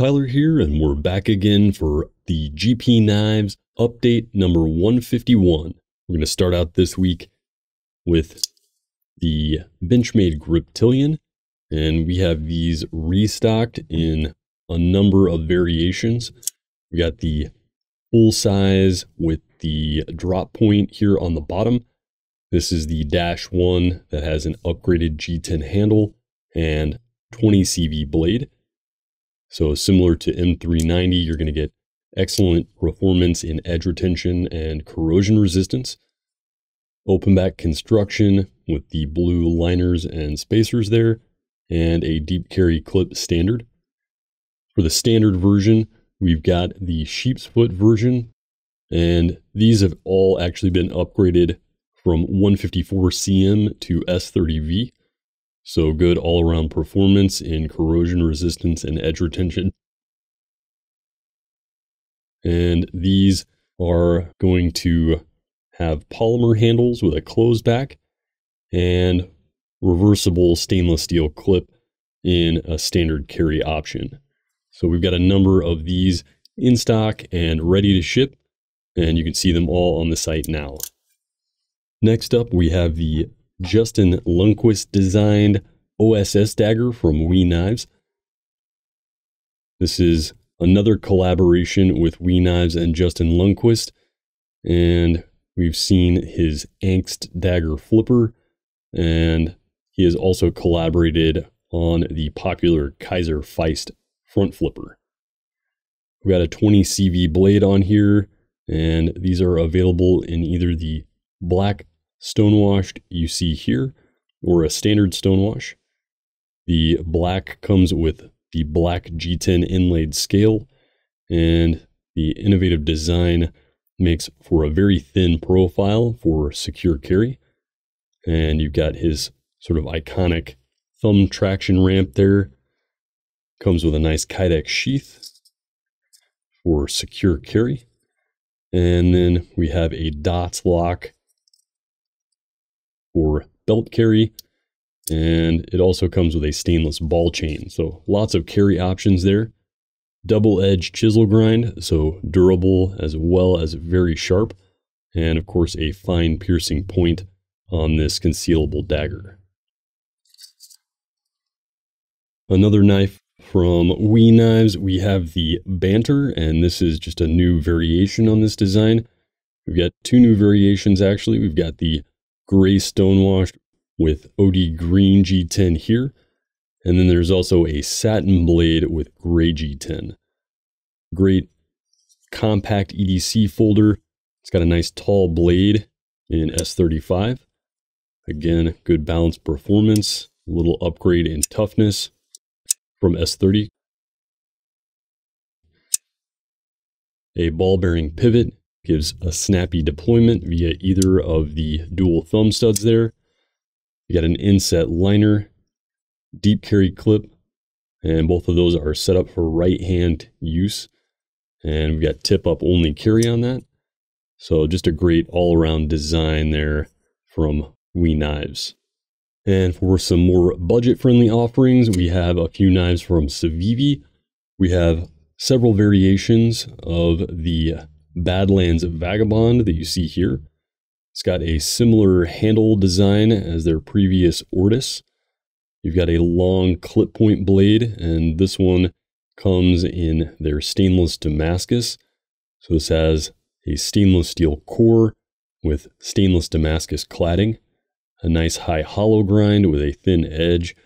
Tyler here, and we're back again for the GP Knives update number 151. We're going to start out this week with the Benchmade Griptilian, and we have these restocked in a number of variations. We got the full size with the drop point here on the bottom. This is the Dash 1 that has an upgraded G10 handle and 20 CV blade. So similar to M390, you're going to get excellent performance in edge retention and corrosion resistance. Open back construction with the blue liners and spacers there, and a deep carry clip standard. For the standard version, we've got the sheep's foot version, and these have all actually been upgraded from 154 cm to S30V. So good all around performance in corrosion resistance and edge retention. And these are going to have polymer handles with a closed back and reversible stainless steel clip in a standard carry option. So we've got a number of these in stock and ready to ship, and you can see them all on the site now. Next up, we have the Justin Lundquist designed OSS dagger from WE Knives. This is another collaboration with WE Knives and Justin Lundquist, and we've seen his Angst dagger flipper, and he has also collaborated on the popular Kaiser Feist front flipper. We've got a 20 CV blade on here, and these are available in either the black stonewashed you see here or a standard stonewash. The black comes with the black G10 inlaid scale, and the innovative design makes for a very thin profile for secure carry. And you've got his sort of iconic thumb traction ramp there. Comes with a nice Kydex sheath for secure carry. And then we have a dots lock for belt carry. And it also comes with a stainless ball chain. So lots of carry options there. Double edge chisel grind, so durable as well as very sharp. And of course, a fine piercing point on this concealable dagger. Another knife from WE Knives, we have the Banter, and this is just a new variation on this design. We've got two new variations actually. We've got the gray stonewashed with OD green G10 here. And then there's also a satin blade with gray G10. Great compact EDC folder. It's got a nice tall blade in S35. Again, good balance performance, a little upgrade in toughness from S30. A ball bearing pivot gives a snappy deployment via either of the dual thumb studs there. You got an inset liner, deep carry clip, and both of those are set up for right hand use. And we've got tip up only carry on that. So just a great all around design there from WE Knives. And for some more budget friendly offerings, we have a few knives from Civivi. We have several variations of the Badlands Vagabond that you see here. It's got a similar handle design as their previous Ortis. You've got a long clip point blade, and this one comes in their stainless Damascus. So this has a stainless steel core with stainless Damascus cladding, a nice high hollow grind with a thin edge.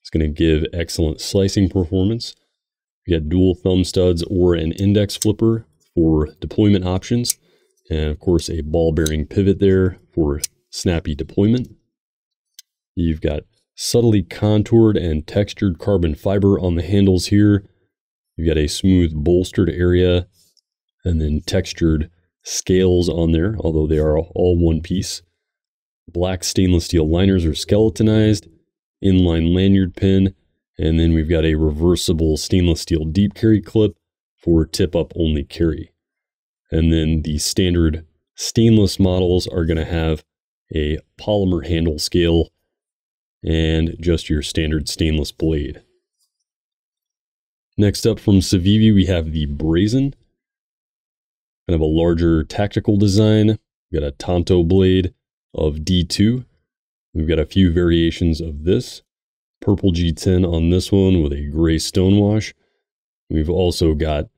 It's going to give excellent slicing performance. You got dual thumb studs or an index flipper for deployment options. And of course, a ball bearing pivot there for snappy deployment. You've got subtly contoured and textured carbon fiber on the handles here. You've got a smooth bolstered area and then textured scales on there, although they are all one piece. Black stainless steel liners are skeletonized, inline lanyard pin, and then we've got a reversible stainless steel deep carry clip for tip up only carry. And then the standard stainless models are going to have a polymer handle scale and just your standard stainless blade. Next up from Civivi, we have the Brazen. Kind of a larger tactical design. We've got a Tanto blade of D2. We've got a few variations of this. Purple G10 on this one with a gray stonewash. We've also got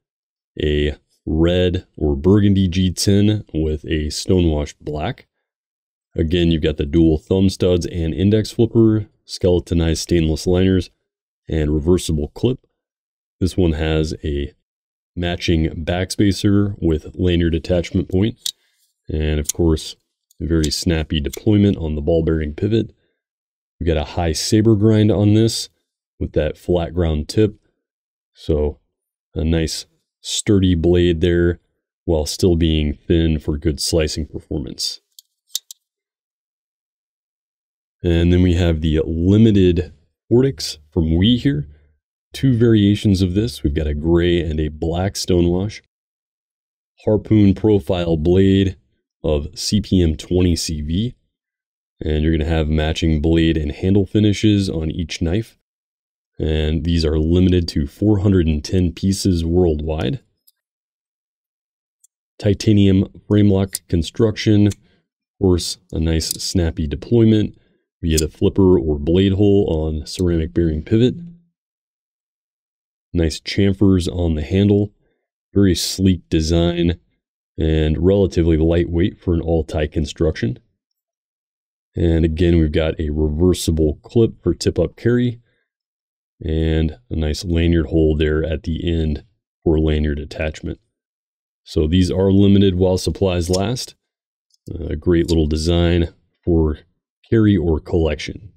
a red or burgundy G10 with a stonewash black. Again, you've got the dual thumb studs and index flipper, skeletonized stainless liners, and reversible clip. This one has a matching backspacer with lanyard attachment point, and of course, a very snappy deployment on the ball bearing pivot. We've got a high saber grind on this with that flat ground tip. So a nice sturdy blade there while still being thin for good slicing performance. And then we have the limited Fornix from WE here. Two variations of this. We've got a gray and a black stonewash. Harpoon profile blade of CPM 20 CV. And you're going to have matching blade and handle finishes on each knife. And these are limited to 410 pieces worldwide. Titanium frame lock construction. Of course, a nice snappy deployment via the flipper or blade hole on ceramic bearing pivot. Nice chamfers on the handle. Very sleek design and relatively lightweight for an all-tie construction. And again, we've got a reversible clip for tip-up carry and a nice lanyard hole there at the end for lanyard attachment. So these are limited while supplies last. A great little design for carry or collection.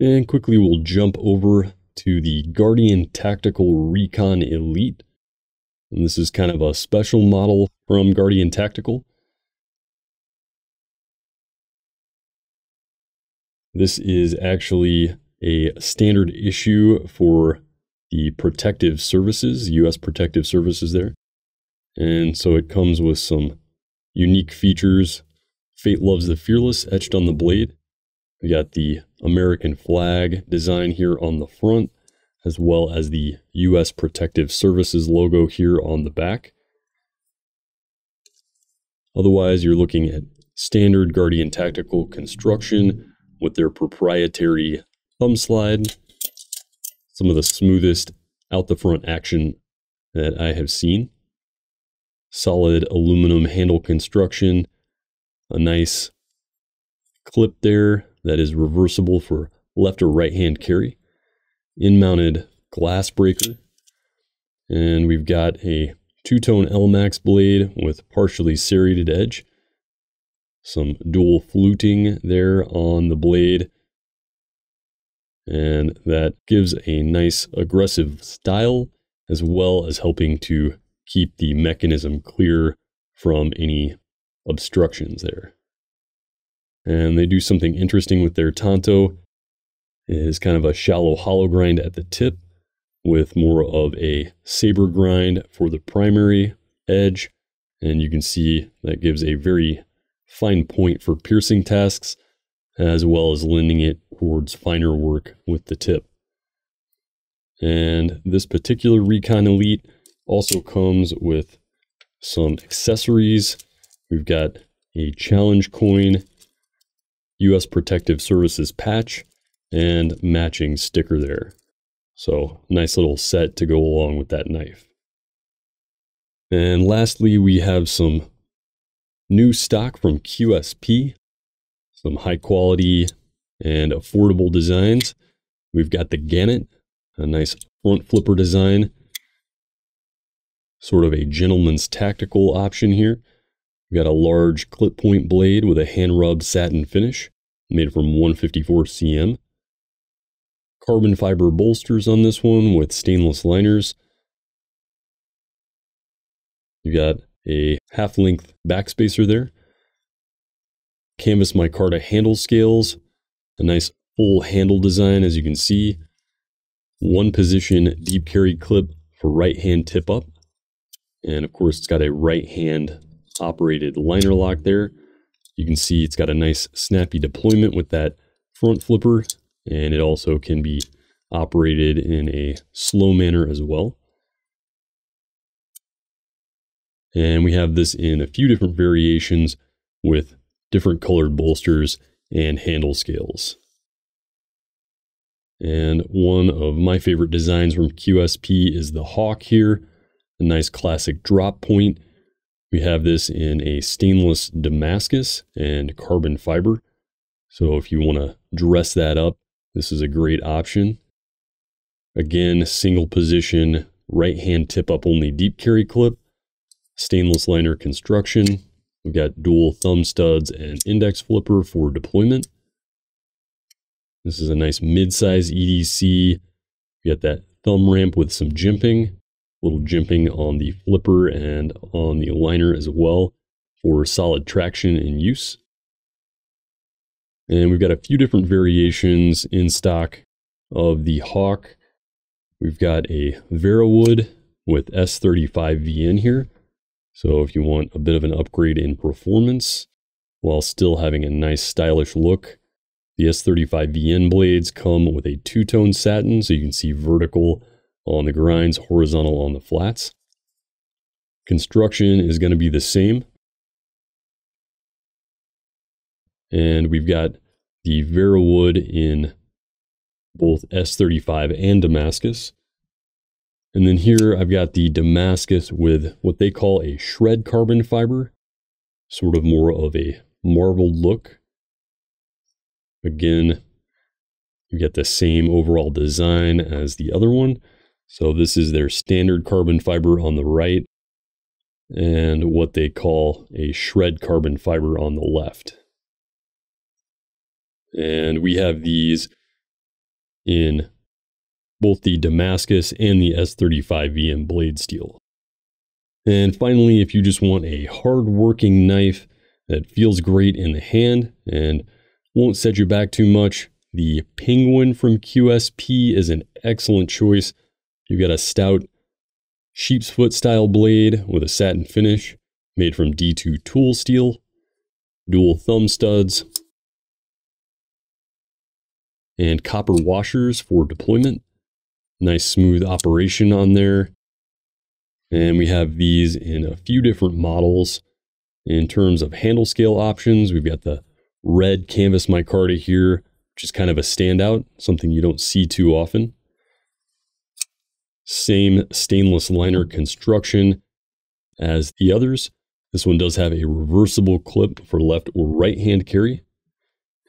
And quickly we'll jump over to the Guardian Tactical Recon Elite. And this is kind of a special model from Guardian Tactical. This is actually a standard issue for the protective services, U.S. protective services there. And so it comes with some unique features. Fate loves the fearless etched on the blade. We got the American flag design here on the front, as well as the U.S. Protective Services logo here on the back. Otherwise, you're looking at standard Guardian Tactical construction with their proprietary thumb slide, some of the smoothest out the front action that I have seen. Solid aluminum handle construction, a nice clip there that is reversible for left or right hand carry, in mounted glass breaker, and we've got a two tone Elmax blade with partially serrated edge, some dual fluting there on the blade and that gives a nice aggressive style as well as helping to keep the mechanism clear from any obstructions there. And they do something interesting with their Tanto is kind of a shallow hollow grind at the tip with more of a saber grind for the primary edge. And you can see that gives a very fine point for piercing tasks as well as lending it towards finer work with the tip. And this particular Recon Elite also comes with some accessories. We've got a challenge coin, US Protective Services patch, and matching sticker there. So nice little set to go along with that knife. And lastly, we have some new stock from QSP some high quality and affordable designs. We've got the Gannet, a nice front flipper design, sort of a gentleman's tactical option here. We've got a large clip point blade with a hand rubbed satin finish made from 154 cm. Carbon fiber bolsters on this one with stainless liners. You've got a half length backspacer there Canvas micarta handle scales, a nice full handle design as you can see. One position deep carry clip for right hand tip up. And of course it's got a right hand operated liner lock there. You can see it's got a nice snappy deployment with that front flipper and it also can be operated in a slow manner as well. And we have this in a few different variations with different colored bolsters and handle scales. And one of my favorite designs from QSP is the Hawk here, a nice classic drop point. We have this in a stainless Damascus and carbon fiber. So if you want to dress that up, this is a great option. Again, single position, right hand tip up only deep carry clip, stainless liner construction. We've got dual thumb studs and index flipper for deployment. This is a nice mid-size EDC. We got that thumb ramp with some jimping, little jimping on the flipper and on the liner as well for solid traction in use. And we've got a few different variations in stock of the Hawk. We've got a Verawood with S35VN here. So if you want a bit of an upgrade in performance while still having a nice stylish look, the S35VN blades come with a two-tone satin, so you can see vertical on the grinds, horizontal on the flats. Construction is going to be the same. And we've got the Verawood in both S35 and Damascus. And then here I've got the Damascus with what they call a shred carbon fiber, sort of more of a marbled look. Again, you get the same overall design as the other one. So this is their standard carbon fiber on the right and what they call a shred carbon fiber on the left. And we have these in both the Damascus and the S35VN blade steel. And finally, if you just want a hard working knife that feels great in the hand and won't set you back too much. The Penguin from QSP is an excellent choice. You've got a stout sheep's foot style blade with a satin finish made from D2 tool steel, dual thumb studs, and copper washers for deployment. Nice smooth operation on there. And we have these in a few different models. In terms of handle scale options, we've got the red canvas micarta here, which is kind of a standout, something you don't see too often. Same stainless liner construction as the others. This one does have a reversible clip for left or right hand carry.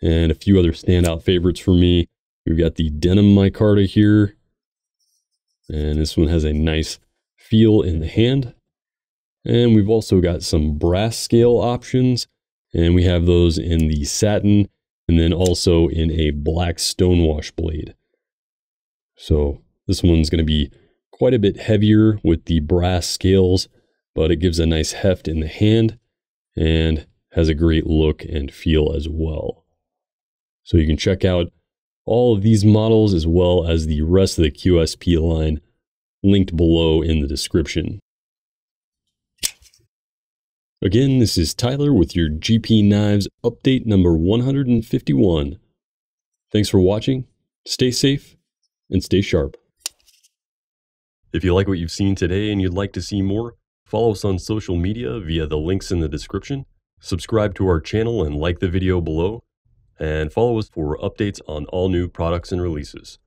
And a few other standout favorites for me. We've got the denim micarta here. And this one has a nice feel in the hand. And we've also got some brass scale options and we have those in the satin and then also in a black stonewash blade. So this one's going to be quite a bit heavier with the brass scales, but it gives a nice heft in the hand and has a great look and feel as well. So you can check out all of these models as well as the rest of the QSP line linked below in the description. Again, this is Tyler with your GP Knives update number 151. Thanks for watching, stay safe, and stay sharp. If you like what you've seen today and you'd like to see more, follow us on social media via the links in the description, subscribe to our channel and like the video below, and follow us for updates on all new products and releases.